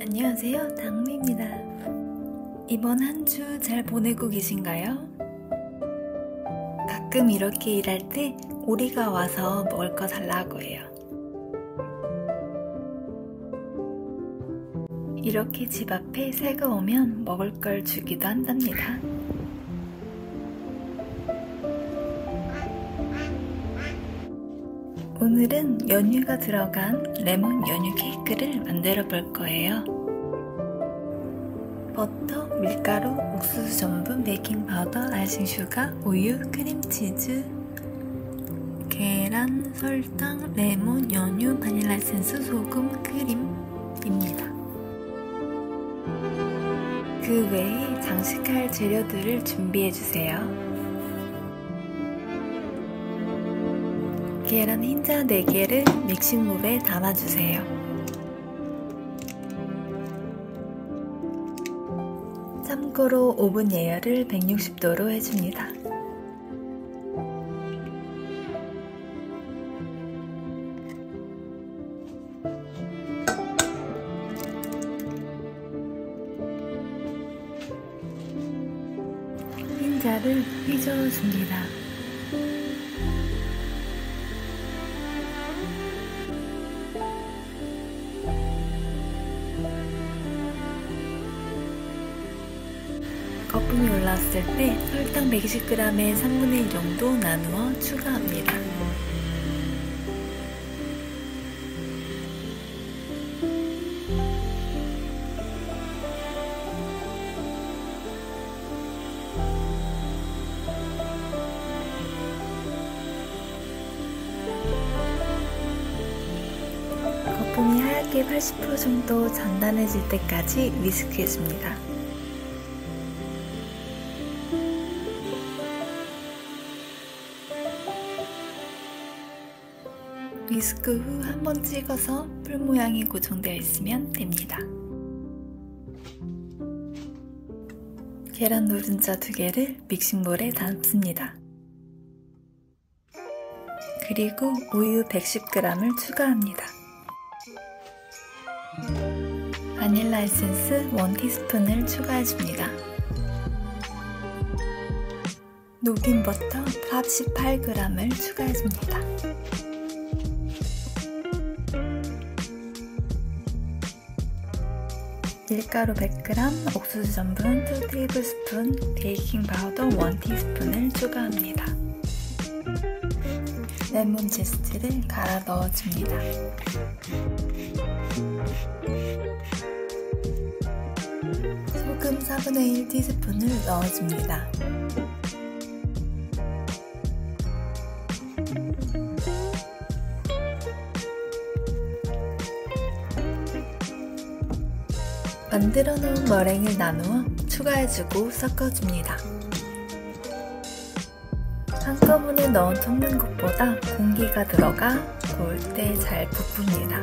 안녕하세요. 당미입니다. 이번 한 주 잘 보내고 계신가요? 가끔 이렇게 일할 때 오리가 와서 먹을 거 달라고 해요. 이렇게 집 앞에 새가 오면 먹을 걸 주기도 한답니다. 오늘은 연유가 들어간 레몬 연유 케이크를 만들어 볼 거예요. 버터, 밀가루, 옥수수 전분, 베이킹 파우더, icing sugar, 우유, 크림치즈, 계란, 설탕, 레몬, 연유, 바닐라 에센스, 소금, 크림입니다. 그 외에 장식할 재료들을 준비해 주세요. 계란 흰자 4개를 믹싱볼에 담아주세요. 참고로 오븐 예열을 160도로 해줍니다. 흰자를 휘저어줍니다. 올라왔을 때 설탕 120g에 3분의 1 정도 나누어 추가합니다. 거품이 하얗게 80% 정도 단단해질 때까지 위스크해줍니다. 위스크 후 한번 찍어서 풀 모양이 고정되어 있으면 됩니다. 계란 노른자 두 개를 믹싱볼에 담습니다. 그리고 우유 110g을 추가합니다. 바닐라 에센스 1티스푼을 추가해줍니다. 녹인 버터 48g을 추가해줍니다. 밀가루 100g, 옥수수 전분 2 테이블스푼, 베이킹 파우더 1 티스푼을 추가합니다. 레몬 제스트를 갈아 넣어줍니다. 소금 4분의 1 티스푼을 넣어줍니다. 만들어 놓은 머랭을 나누어 추가해주고 섞어줍니다. 한꺼번에 넣어 섞는 것보다 공기가 들어가 구울 때 잘 부풀니다.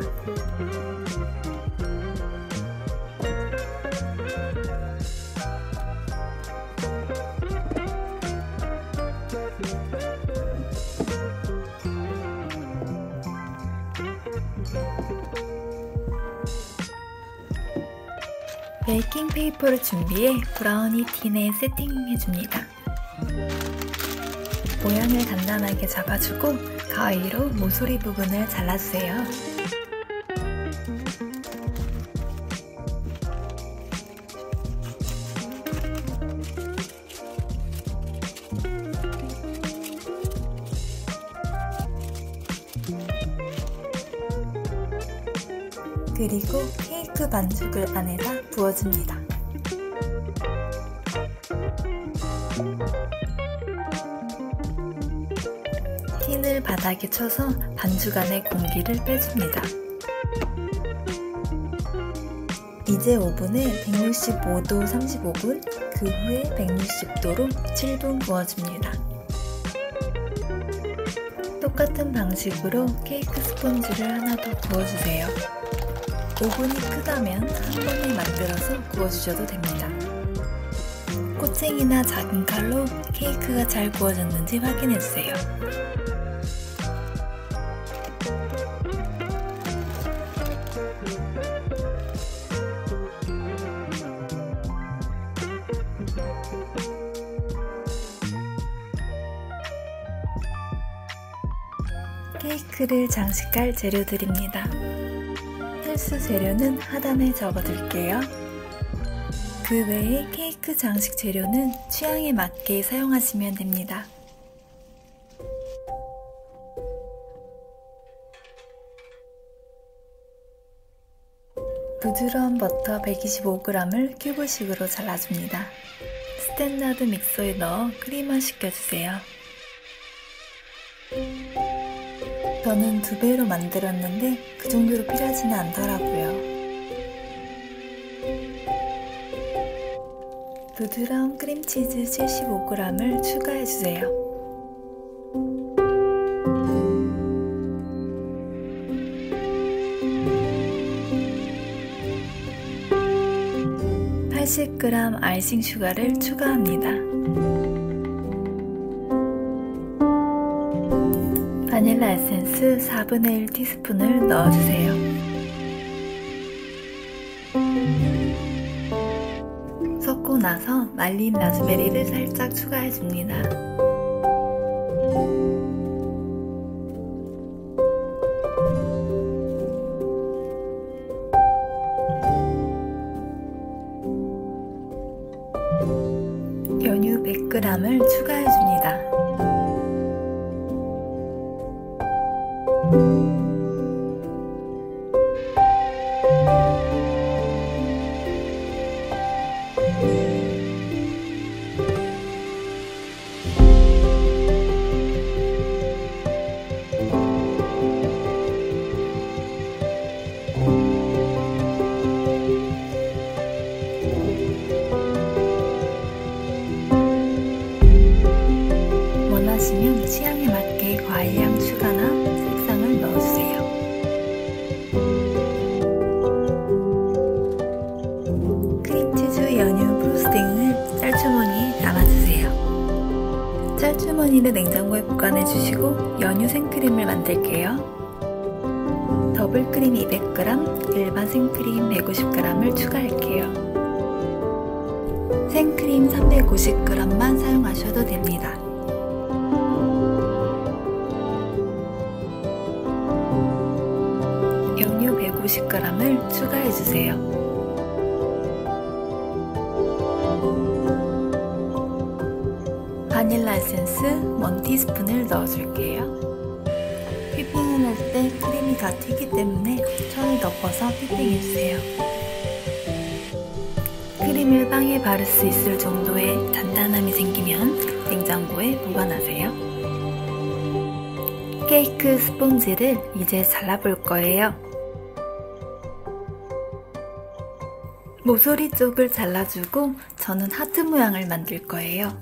베이킹 페이퍼를 준비해 브라우니 틴에 세팅해줍니다. 모양을 간단하게 잡아주고 가위로 모서리 부분을 잘라주세요. 그리고 케이크 반죽을 안에다 부어줍니다. 틴을 바닥에 쳐서 안에 공기를 빼줍니다. 이제 오븐에 165도 35분, 그 후에 160도로 7분 구워줍니다. 똑같은 방식으로 케이크 스펀지를 하나 더 구워주세요. 오븐이 크다면 한 번에 만들어서 구워주셔도 됩니다. 꼬챙이나 작은 칼로 케이크가 잘 구워졌는지 확인해주세요. 케이크를 장식할 재료들입니다. 필수 재료는 하단에 적어둘게요. 그 외에 케이크 장식 재료는 취향에 맞게 사용하시면 됩니다. 부드러운 버터 125g을 큐브식으로 잘라줍니다. standard 믹서에 넣어 크림화 시켜주세요. 저는 두 배로 만들었는데 그 정도로 필요하지는 않더라고요. 부드러운 크림치즈 75g을 추가해주세요. (80g) 아이싱 슈가를 추가합니다. 바닐라 에센스 4분의 1 티스푼을 넣어주세요. 섞고 나서 말린 라즈베리를 살짝 추가해줍니다. 연유 100g을 추가해줍니다. 추가나 색상을 넣어주세요. 크림치즈 연유 프로스팅을 짤주머니에 담아주세요. 짤주머니를 냉장고에 보관해주시고 연유 생크림을 만들게요. 더블크림 200g, 일반 생크림 150g을 추가할게요. 생크림 350g만 사용하셔도 됩니다. 연유 150g을 추가해주세요. 바닐라 에센스 1티스푼을 넣어줄게요. 휘핑을 할 때 크림이 다 튀기 때문에 천을 덮어서 휘핑해주세요. 크림을 빵에 바를 수 있을 정도의 단단함이 생기면 냉장고에 보관하세요. 케이크 스폰지를 이제 잘라볼 거예요. 모서리 쪽을 잘라주고 저는 하트 모양을 만들 거예요.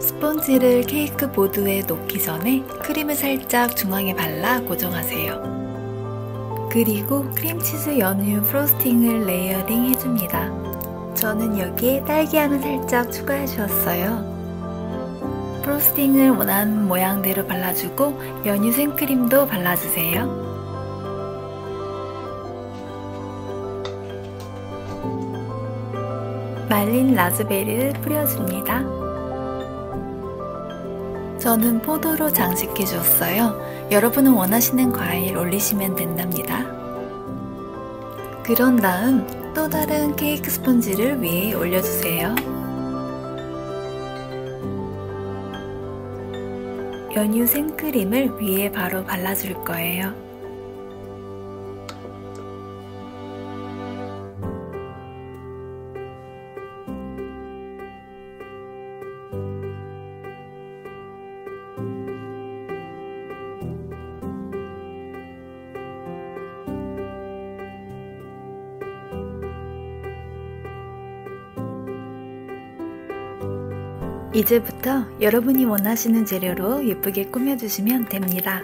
스폰지를 케이크 보드에 놓기 전에 크림을 살짝 중앙에 발라 고정하세요. 그리고 크림치즈 연유 frosting을 layering 해줍니다. 저는 여기에 딸기향을 살짝 추가해 주었어요. 프로스팅을 원하는 모양대로 발라주고 연유 생크림도 발라주세요. 말린 라즈베리를 뿌려줍니다. 저는 포도로 장식해 주었어요. 여러분은 원하시는 과일 올리시면 된답니다. 그런 다음 또 다른 케이크 스펀지를 위에 올려주세요. 연유 생크림을 위에 바로 발라줄 거예요. 이제부터 여러분이 원하시는 재료로 예쁘게 꾸며주시면 됩니다.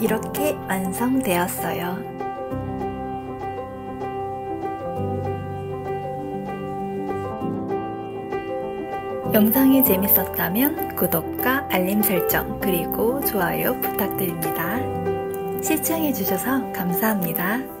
이렇게 완성되었어요. 영상이 재밌었다면 구독과 알림 설정 그리고 좋아요 부탁드립니다. 시청해주셔서 감사합니다.